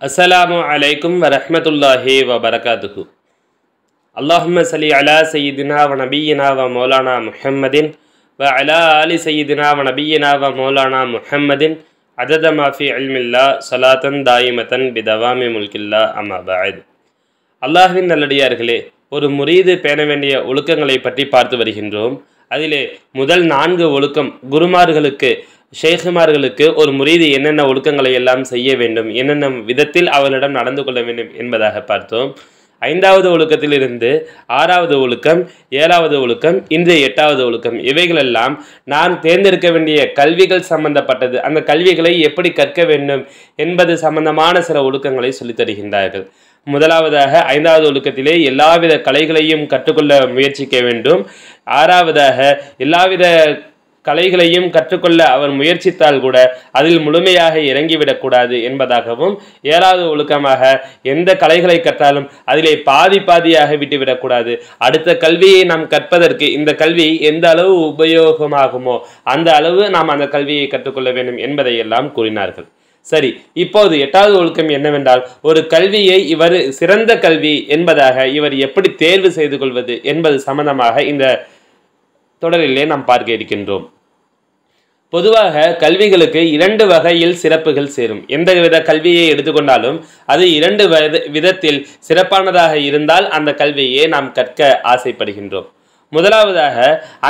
அஸ்ஸலாமு அலைக்கும் வரஹ்மத்துல்லாஹி வபரகாத்துஹு. அல்லாஹும்ம சலி அலா சையிதினா வ நபியினா வ மௌலானா முஹம்மதின் வ அலா அலி சையிதினா வ நபியினா வ மௌலானா முஹம்மதின் அதத மாஃபி அல்மில்லா சலாத்தன் தாயிமத்தன் பிதவாமி முல்கில்லா அமாபாயத் பாயத் நல்லடியார்களே ஒரு முறீது பேண வேண்டிய ஒழுக்கங்களை பற்றி பார்த்து வருகின்றோம். அதிலே முதல் நான்கு ஒழுக்கம் குருமார்களுக்கு ஷேகுமார்களுக்கு ஒரு முரீது என்னென்ன ஒழுக்கங்களை எல்லாம் செய்ய வேண்டும் என்னென்ன விதத்தில் அவர்களிடம் நடந்து கொள்ள வேண்டும் என்பதாக பார்த்தோம். ஐந்தாவது ஒழுக்கத்திலிருந்து ஆறாவது ஒழுக்கம் ஏழாவது ஒழுக்கம் இன்று எட்டாவது ஒழுக்கம் இவைகளெல்லாம் நாம் தேர்ந்தெடுக்க வேண்டிய கல்விகள் சம்பந்தப்பட்டது. அந்த கல்விகளை எப்படி கற்க வேண்டும் என்பது சம்பந்தமான சில ஒழுக்கங்களை சொல்லித் தருகின்றார்கள். முதலாவதாக ஐந்தாவது ஒழுக்கத்திலே எல்லாவித கலைகளையும் கற்றுக்கொள்ள முயற்சிக்க வேண்டும். ஆறாவதாக எல்லாவித கலைகளையும் கற்றுக்கொள்ள அவர் முயற்சித்தால் கூட அதில் முழுமையாக இறங்கிவிடக்கூடாது என்பதாகவும் ஏழாவது ஒழுக்கமாக எந்த கலைகளை கற்றாலும் அதிலே பாதி பாதியாக விட்டுவிடக்கூடாது. அடுத்த கல்வியை நாம் கற்பதற்கு இந்த கல்வி எந்த அளவு உபயோகமாகுமோ அந்த அளவு நாம் அந்த கல்வியை கற்றுக்கொள்ள வேண்டும் என்பதை எல்லாம் கூறினார்கள். சரி இப்போது எட்டாவது ஒழுக்கம் என்னவென்றால் ஒரு கல்வியை இவர் சிறந்த கல்வி என்பதாக இவர் எப்படி தேர்வு செய்து கொள்வது என்பது சம்பந்தமாக இந்த தொடரிலே நாம் பார்க்க இருக்கின்றோம். பொதுவாக கல்விகளுக்கு இரண்டு வகையில் சிறப்புகள் சேரும். எந்த வித கல்வியை எடுத்துக்கொண்டாலும் அது இரண்டு விதத்தில் சிறப்பானதாக இருந்தால் அந்த கல்வியை நாம் கற்க ஆசைப்படுகின்றோம். முதலாவதாக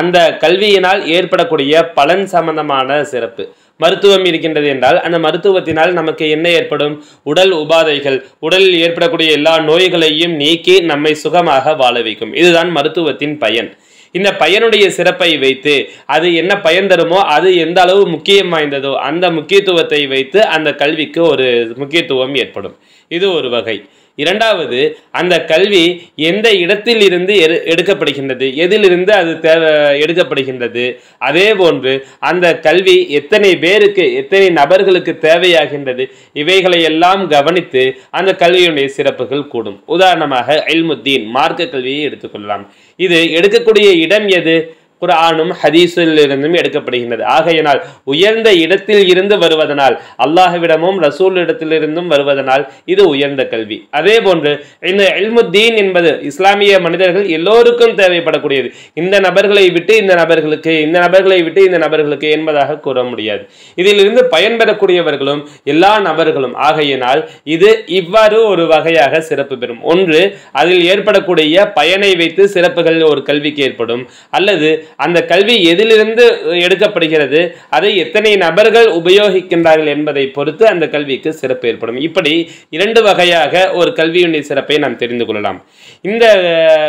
அந்த கல்வியினால் ஏற்படக்கூடிய பலன் சம்பந்தமான சிறப்பு. மருத்துவம் இருக்கின்றது என்றால் அந்த மருத்துவத்தினால் நமக்கு என்ன ஏற்படும்? உடல் உபாதைகள் உடலில் ஏற்படக்கூடிய எல்லா நோய்களையும் நீக்கி நம்மை சுகமாக வாழ வைக்கும். இதுதான் மருத்துவத்தின் பயன். இந்த பயனுடைய சிறப்பை வைத்து அது என்ன பயன் தருமோ அது எந்த அளவு முக்கியம் வாய்ந்ததோ அந்த முக்கியத்துவத்தை வைத்து அந்த கல்விக்கு ஒரு முக்கியத்துவம் ஏற்படும். இது ஒரு வகை. இரண்டாவது அந்த கல்வி எந்த இடத்தில் இருந்து எடு எடுக்கப்படுகின்றது? எதிலிருந்து அது தேவை எடுக்கப்படுகின்றது? அதே போன்று அந்த கல்வி எத்தனை பேருக்கு எத்தனை நபர்களுக்கு தேவையாகின்றது? இவைகளை எல்லாம் கவனித்து அந்த கல்வியுடைய சிறப்புகள் கூடும். உதாரணமாக எல்முத்தீன் மார்க்க கல்வியை எடுத்துக்கொள்ளலாம். இது எடுக்கக்கூடிய இடம் எது? குரானும் ஹதீஸிலிருந்தும் எடுக்கப்படுகின்றது. ஆகையினால் உயர்ந்த இடத்தில் இருந்து வருவதனால் அல்லாஹ்விடமும் ரசூல் இடத்திலிருந்தும் வருவதனால் இது உயர்ந்த கல்வி. அதே போன்று இந்த எல்முத்தீன் என்பது இஸ்லாமிய மனிதர்கள் எல்லோருக்கும் தேவைப்படக்கூடியது. இந்த நபர்களை விட்டு இந்த நபர்களுக்கு இந்த நபர்களை விட்டு இந்த நபர்களுக்கு என்பதாக கூற முடியாது. இதிலிருந்து பயன்பெறக்கூடியவர்களும் எல்லா நபர்களும். ஆகையினால் இது இவ்வாறு ஒரு வகையாக சிறப்பு பெறும். ஒன்று அதில் ஏற்படக்கூடிய பயனை வைத்து சிறப்புகள் ஒரு கல்விக்கு ஏற்படும். அல்லது அந்த கல்வி எதிலிருந்து எடுக்கப்படுகிறது? அதை எத்தனை நபர்கள் உபயோகிக்கின்றார்கள் என்பதை பொறுத்து அந்த கல்விக்கு சிறப்பு ஏற்படும். இப்படி இரண்டு வகையாக ஒரு கல்வியுடைய சிறப்பை நாம் தெரிந்து கொள்ளலாம். இந்த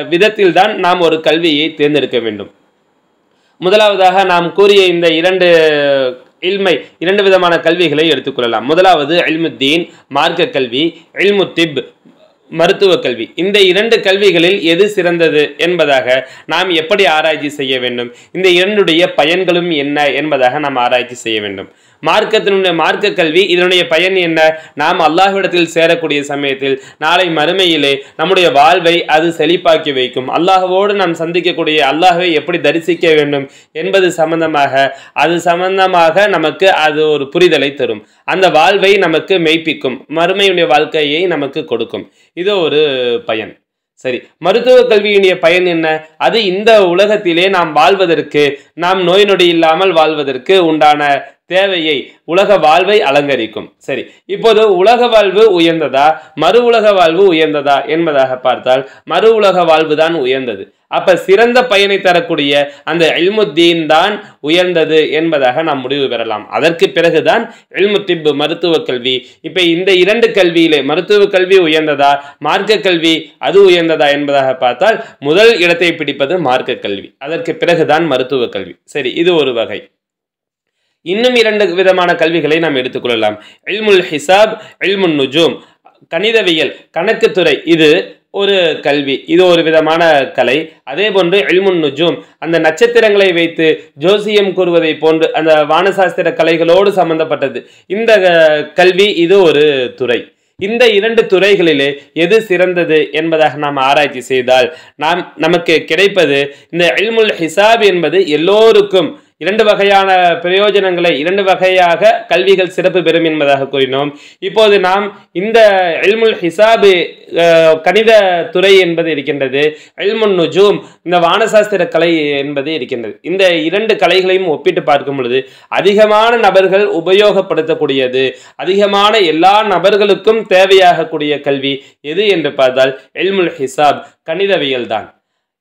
விதத்தில் தான் நாம் ஒரு கல்வியை தேர்ந்தெடுக்க வேண்டும். முதலாவதாக நாம் கூறிய இந்த இரண்டு இல்மை இரண்டு விதமான கல்விகளை எடுத்துக்கொள்ளலாம் முதலாவது இல்முத்தீன் மார்க்க கல்வி இல்முத்திப் மருத்துவ கல்வி. இந்த இரண்டு கல்விகளில் எது சிறந்தது என்பதாக நாம் எப்படி ஆராய்ச்சி செய்ய வேண்டும்? இந்த இரண்டுடைய பயன்களும் என்ன என்பதாக நாம் ஆராய்ச்சி செய்ய வேண்டும். மார்க்கத்தினுடைய மார்க்க கல்வி இதனுடைய பயன் என்ன? நாம் அல்லாஹ்விடத்தில் சேரக்கூடிய சமயத்தில் நாளை மறுமையிலே நம்முடைய வாழ்வை அது செழிப்பாக்கி வைக்கும். அல்லாஹுவோடு நாம் சந்திக்கக்கூடிய அல்லாஹை எப்படி தரிசிக்க வேண்டும் என்பது சம்பந்தமாக அது சம்பந்தமாக நமக்கு அது ஒரு புரிதலை தரும். அந்த வாழ்வை நமக்கு மெய்ப்பிக்கும். மறுமையுடைய வாழ்க்கையை நமக்கு கொடுக்கும். இது ஒரு பயன். சரி மருத்துவ கல்வியினுடைய பயன் என்ன? அது இந்த உலகத்திலே நாம் வாழ்வதற்கு நாம் நோய் நொடி இல்லாமல் வாழ்வதற்கு உண்டான தேவையை உலக வாழ்வை அலங்கரிக்கும். சரி இப்போது உலக வாழ்வு உயர்ந்ததா? மறு உலக வாழ்வு உயர்ந்ததா என்பதாக பார்த்தால் மறு உலக வாழ்வு தான் உயர்ந்தது. அப்ப சிறந்த பயனை தரக்கூடிய அந்த எல்முத்தீன் தான் உயர்ந்தது என்பதாக நாம் முடிவு பெறலாம். அதற்கு பிறகுதான் எல்முத்திப்பு மருத்துவ கல்வி. இப்ப இந்த இரண்டு கல்வியிலே மருத்துவ கல்வி உயர்ந்ததா மார்க்க கல்வி அது உயர்ந்ததா என்பதாக பார்த்தால் முதல் இடத்தை பிடிப்பது மார்க்க கல்வி. அதற்கு பிறகுதான் மருத்துவ கல்வி. சரி இது ஒரு வகை. இன்னும் இரண்டு விதமான கல்விகளை நாம் எடுத்துக்கொள்ளலாம் எல்முல் ஹிசாப் எல்முன் நுஜூம். கணிதவியல் கணக்குத்துறை. இது ஒரு கல்வி. இது ஒரு விதமான கலை. அதே போன்று எல்முன் நுஜூம். அந்த நட்சத்திரங்களை வைத்து ஜோசியம் கூறுவதை போன்று அந்த வானசாஸ்திர கலைகளோடு சம்பந்தப்பட்டது. இந்த கல்வி இது ஒரு துறை. இந்த இரண்டு துறைகளிலே எது சிறந்தது என்பதாக நாம் ஆராய்ச்சி செய்தால் நாம் நமக்கு கிடைப்பது இந்த எல்முல் ஹிசாப் என்பது எல்லோருக்கும் இரண்டு வகையான பிரயோஜனங்களை இரண்டு வகையாக கல்விகள் சிறப்பு பெறும் என்பதாக கூறினோம். இப்போது நாம் இந்த எல்முல் ஹிசாபு கணித துறை என்பது இருக்கின்றது எல்முன் நுஜூம் இந்த வானசாஸ்திர கலை என்பது இருக்கின்றது. இந்த இரண்டு கலைகளையும் ஒப்பிட்டு பார்க்கும் பொழுது அதிகமான நபர்கள் உபயோகப்படுத்தக்கூடியது அதிகமான எல்லா நபர்களுக்கும் தேவையாகக்கூடிய கல்வி எது என்று பார்த்தால் எல்முல் ஹிசாப் கணிதவியல் தான்.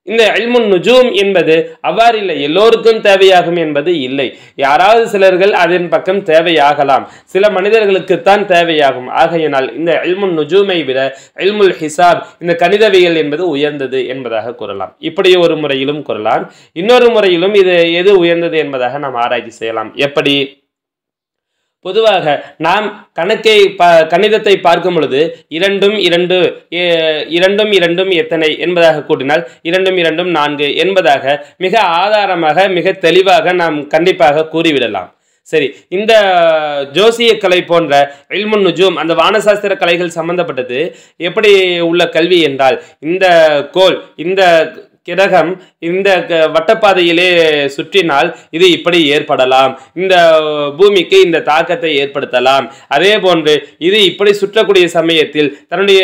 இந்த அல்முன் நுஜூம் என்பது அவ்வாறு இல்லை. எல்லோருக்கும் தேவையாகும் என்பது இல்லை. யாராவது சிலர்கள் அதன் பக்கம் தேவையாகலாம். சில மனிதர்களுக்குத்தான் தேவையாகும். ஆகையினால் இந்த அல்முன் நுஜூமை விட அல்முல் ஹிசாப் இந்த கணிதவியல் என்பது உயர்ந்தது என்பதாக கூறலாம். இப்படி ஒரு முறையிலும் கூறலாம். இன்னொரு முறையிலும் இது எது உயர்ந்தது என்பதாக நாம் ஆராய்ச்சி செய்யலாம். எப்படி? பொதுவாக நாம் கணக்கை ப கணிதத்தை பார்க்கும் பொழுது இரண்டும் இரண்டு இரண்டும் இரண்டும் எத்தனை என்பதாக கூட்டினால் இரண்டும் இரண்டும் நான்கு என்பதாக மிக ஆதாரமாக மிக தெளிவாக நாம் கண்டிப்பாக கூறிவிடலாம். சரி இந்த ஜோசிய கலை போன்ற இல்முன் நுஜூம் அந்த வானசாஸ்திர கலைகள் சம்பந்தப்பட்டது எப்படி உள்ள கல்வி என்றால் இந்த கோல் இந்த கிரகம் இந்த க- வட்டப்பாதையிலே சுற்றினால் இது இப்படி ஏற்படலாம். இந்த பூமிக்கு இந்த தாக்கத்தை ஏற்படுத்தலாம். அதே போன்று இது இப்படி சுற்றக்கூடிய சமயத்தில் தன்னுடைய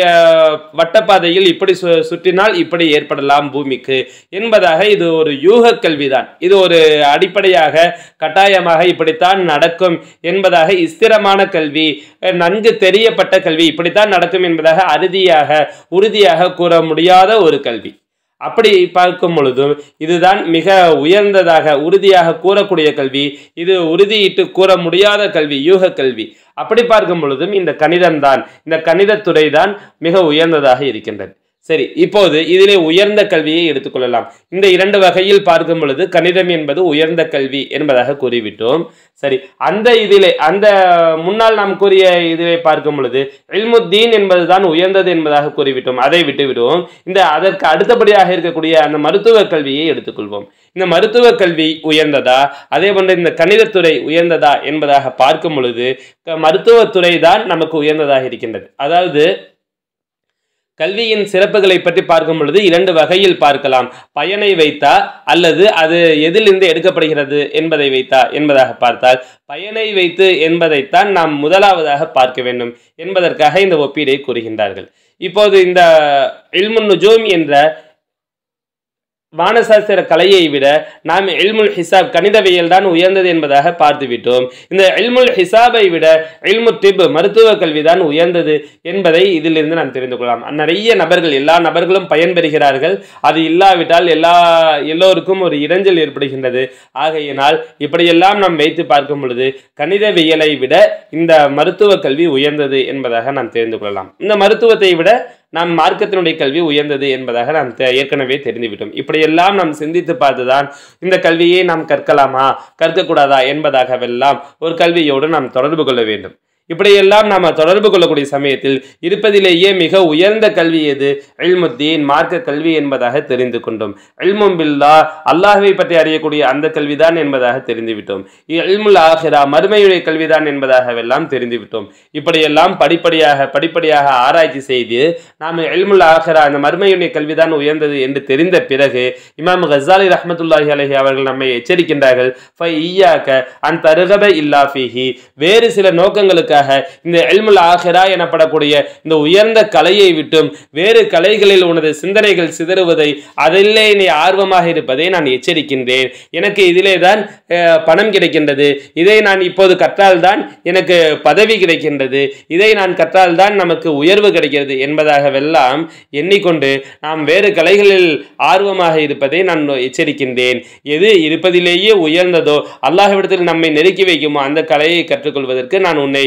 வட்டப்பாதையில் இப்படி சு- சுற்றினால் இப்படி ஏற்படலாம் பூமிக்கு என்பதாக இது ஒரு யூக கல்விதான். இது ஒரு அடிப்படையாக கட்டாயமாக இப்படித்தான் நடக்கும் என்பதாக ஸ்திரமான கல்வி நன்கு தெரியப்பட்ட கல்வி இப்படித்தான் நடக்கும் என்பதாக அறுதியாக உறுதியாக கூற முடியாத ஒரு கல்வி. அப்படி பார்க்கும் பொழுதும் இதுதான் மிக உயர்ந்ததாக உறுதியாக கூறக்கூடிய கல்வி. இது உறுதியிட்டு கூற முடியாத கல்வி யூக கல்வி. அப்படி பார்க்கும் பொழுதும் இந்த கணிதம்தான் இந்த கணிதத்துறை தான் மிக உயர்ந்ததாக இருக்கின்றது. சரி இப்போது இதிலே உயர்ந்த கல்வியை எடுத்துக்கொள்ளலாம். இந்த இரண்டு வகையில் பார்க்கும் பொழுது கணிதம் என்பது உயர்ந்த கல்வி என்பதாக கூறிவிட்டோம். சரி அந்த இதிலே அந்த முன்னால் நாம் கூறிய இதிலே பார்க்கும் பொழுது இல்முத்தீன் என்பதுதான் உயர்ந்தது என்பதாக கூறிவிட்டோம். அதை விட்டுவிடுவோம். இந்த அதற்கு அடுத்தபடியாக இருக்கக்கூடிய அந்த மருத்துவ கல்வியை எடுத்துக்கொள்வோம். இந்த மருத்துவ கல்வி உயர்ந்ததா? அதே போன்று இந்த கணிதத்துறை உயர்ந்ததா என்பதாக பார்க்கும் பொழுது மருத்துவத்துறை தான் நமக்கு உயர்ந்ததாக இருக்கின்றது. அதாவது கல்வியின் சிறப்புகளை பற்றி பார்க்கும் பொழுது இரண்டு வகையில் பார்க்கலாம். பயனை வைத்தா அல்லது அது எதிலிருந்து எடுக்கப்படுகிறது என்பதை வைத்தா என்பதாக பார்த்தால் பயனை வைத்து என்பதைத்தான் நாம் முதலாவதாக பார்க்க வேண்டும் என்பதற்காக இந்த ஒப்பீடை கூறுகின்றார்கள். இப்போது இந்த இல்முன்னு ஜூம் என்ற வானசாஸ்திர கலையை விட நாம் இல்முல் ஹிசாப் கணிதவியல் தான் உயர்ந்தது என்பதாக பார்த்துவிட்டோம். இந்த இல்முல் ஹிசாபை விட இல்மு திப் மருத்துவ கல்வி தான் உயர்ந்தது என்பதை இதிலிருந்து நாம் தெரிந்து கொள்ளலாம். நிறைய நபர்கள் எல்லா நபர்களும் பயன்பெறுகிறார்கள். அது இல்லாவிட்டால் எல்லா எல்லோருக்கும் ஒரு இடைஞ்சல் ஏற்படுகின்றது. ஆகையினால் இப்படியெல்லாம் நாம் வைத்து பார்க்கும் பொழுது கணிதவியலை விட இந்த மருத்துவ கல்வி உயர்ந்தது என்பதாக நாம் தெரிந்து கொள்ளலாம். இந்த மருத்துவத்தை விட நாம் மார்க்கத்தினுடைய கல்வி உயர்ந்தது என்பதாக நாம் தெ- ஏற்கனவே தெரிந்துவிட்டோம். இப்படியெல்லாம் நாம் சிந்தித்து பார்த்துதான் இந்த கல்வியை நாம் கற்கலாமா கற்கக்கூடாதா என்பதாகவெல்லாம் ஒரு கல்வியோடு நாம் தொடர்பு கொள்ள வேண்டும். இப்படியெல்லாம் நாம் தொடர்பு கொள்ளக்கூடிய சமயத்தில் இருப்பதிலேயே மிக உயர்ந்த கல்வி எது? இல்முத்தீன் மார்க்க கல்வி என்பதாக தெரிந்து கொண்டோம். இல்மும் பில்லா அல்லாஹுவை பற்றி அறியக்கூடிய அந்த கல்விதான் என்பதாக தெரிந்துவிட்டோம். இல்முல் ஆஹிரா மறுமையுடைய கல்விதான் என்பதாகவெல்லாம் தெரிந்துவிட்டோம். இப்படியெல்லாம் படிப்படியாக படிப்படியாக ஆராய்ச்சி செய்து நாம் இல்முல் ஆஹிரா அந்த மறுமையுடைய கல்விதான் உயர்ந்தது என்று தெரிந்த பிறகு இமாம் கசாலி ரஹமத்துல்லாஹி அலஹி அவர்கள் நம்மை எச்சரிக்கின்றார்கள் ஃபை ஈயாக்க அன் தருகப இல்லாஃபிஹி வேறு சில நோக்கங்களுக்கு நோக்கங்களுக்காக இந்த எல்முல் ஆஹிரா எனப்படக்கூடிய இந்த உயர்ந்த கலையை விட்டும் வேறு கலைகளில் உனது சிந்தனைகள் சிதறுவதை அதிலே நீ ஆர்வமாக இருப்பதை நான் எச்சரிக்கின்றேன். எனக்கு இதிலே தான் பணம் கிடைக்கின்றது. இதை நான் இப்போது கற்றால்தான் எனக்கு பதவி கிடைக்கின்றது. இதை நான் கற்றால்தான் நமக்கு உயர்வு கிடைக்கிறது என்பதாகவெல்லாம் எண்ணிக்கொண்டு நாம் வேறு கலைகளில் ஆர்வமாக இருப்பதை நான் எச்சரிக்கின்றேன். எது இருப்பதிலேயே உயர்ந்ததோ அல்லாஹ்விடத்தில் நம்மை நெருக்கி வைக்குமோ அந்த கலையை கற்றுக்கொள்வதற்கு நான் உன்னை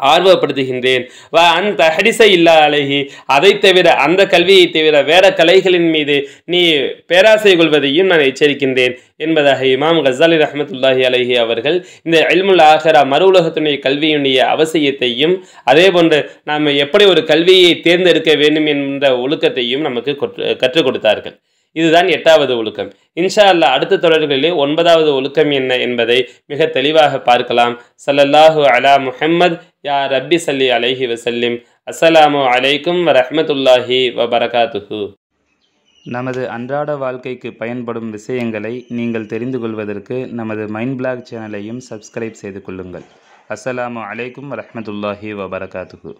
ஆர்வப்படுத்துகின்றேன். வ அந்த ஹரிச இல்லா அழகி அதை தவிர அந்த கல்வியை தவிர வேற கலைகளின் மீது நீ பேராசை கொள்வதையும் நான் எச்சரிக்கின்றேன் என்பதாக இமாம் கசாலி ரஹமத்துல்லாஹி அலைஹி அவர்கள் இந்த அல்முல் ஆஹரா மறு உலகத்துடைய கல்வியினுடைய அவசியத்தையும் அதே போன்று நாம் எப்படி ஒரு கல்வியை தேர்ந்தெடுக்க வேண்டும் என்ற ஒழுக்கத்தையும் நமக்கு கற்றுக் கொடுத்தார்கள். இதுதான் எட்டாவது ஒழுக்கம். இன்ஷா அல்லாஹ் அடுத்த தொடர்களிலே ஒன்பதாவது ஒழுக்கம் என்ன என்பதை மிக தெளிவாக பார்க்கலாம். சல்லல்லாஹு அலா முஹம்மத் யா ரப்பி சல்லி அலைஹி வசல்லிம் அஸ்ஸலாமு அலைக்கும் வரஹ்மத்துல்லாஹி வபரகாத்துஹு. நமது அன்றாட வாழ்க்கைக்கு பயன்படும் விஷயங்களை நீங்கள் தெரிந்து கொள்வதற்கு நமது மைண்ட் பிளாக் சேனலையும் சப்ஸ்கிரைப் செய்து கொள்ளுங்கள். அஸ்ஸலாமு அலைக்கும் வரஹ்மத்துல்லாஹி வபரகாத்துஹு.